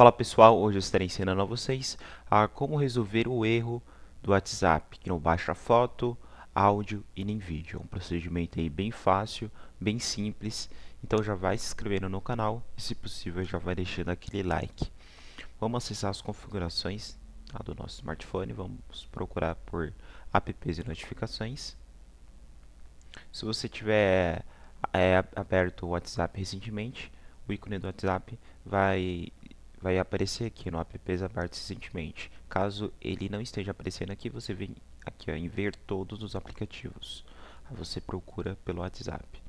Fala pessoal, hoje eu estarei ensinando a vocês a como resolver o erro do WhatsApp, que não baixa foto, áudio e nem vídeo. É um procedimento aí bem fácil, bem simples, então já vai se inscrevendo no canal e se possível já vai deixando aquele like. Vamos acessar as configurações tá, do nosso smartphone, vamos procurar por apps e notificações. Se você tiver é, aberto o WhatsApp recentemente, o ícone do WhatsApp vai vai aparecer aqui no apps aberto recentemente. Caso ele não esteja aparecendo aqui, você vem aqui ó, em ver todos os aplicativos. Aí você procura pelo WhatsApp.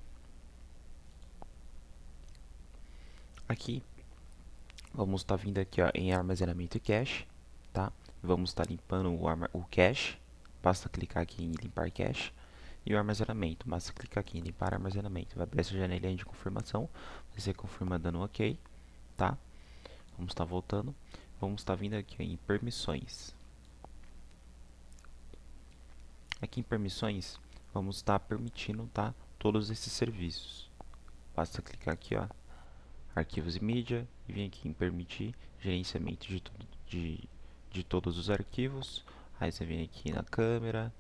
Aqui, vamos estar tá vindo aqui ó, em armazenamento e cache, tá? Vamos estar tá limpando o, o cache, basta clicar aqui em limpar cache. E o armazenamento, basta clicar aqui em limpar armazenamento. Vai abrir essa janelinha de confirmação, você confirma dando OK, tá? Vamos estar tá voltando. Vamos estar tá vindo aqui em permissões. Aqui em permissões, vamos estar tá permitindo tá, todos esses serviços. Basta clicar aqui, ó, arquivos e mídia, e vir aqui em permitir gerenciamento de, tudo, de, de todos os arquivos. Aí você vem aqui na câmera,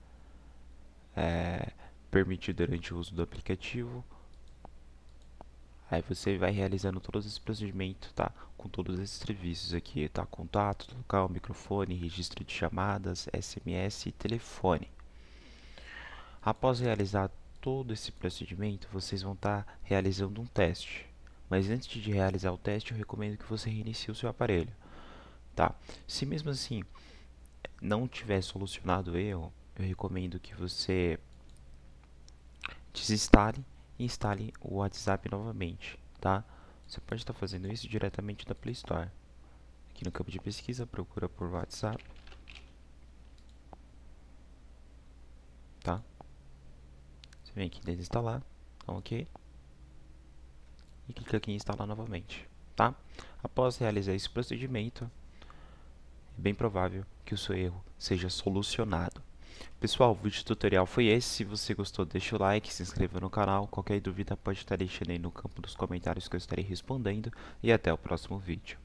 é, permitir durante o uso do aplicativo, Aí você vai realizando todos esses procedimentos, tá? Com todos esses serviços aqui, tá? Contato, local, microfone, registro de chamadas, SMS e telefone. Após realizar todo esse procedimento, vocês vão estar tá realizando um teste. Mas antes de realizar o teste, eu recomendo que você reinicie o seu aparelho, tá? Se mesmo assim não tiver solucionado o erro, eu recomendo que você desinstale instale o WhatsApp novamente, tá? Você pode estar fazendo isso diretamente da Play Store. Aqui no campo de pesquisa, procura por WhatsApp. Tá? Você vem aqui em desinstalar, tá ok? E clica aqui em instalar novamente, tá? Após realizar esse procedimento, é bem provável que o seu erro seja solucionado. Pessoal, o vídeo tutorial foi esse. Se você gostou, deixa o like, se inscreva no canal. Qualquer dúvida pode estar deixando aí no campo dos comentários que eu estarei respondendo. E até o próximo vídeo.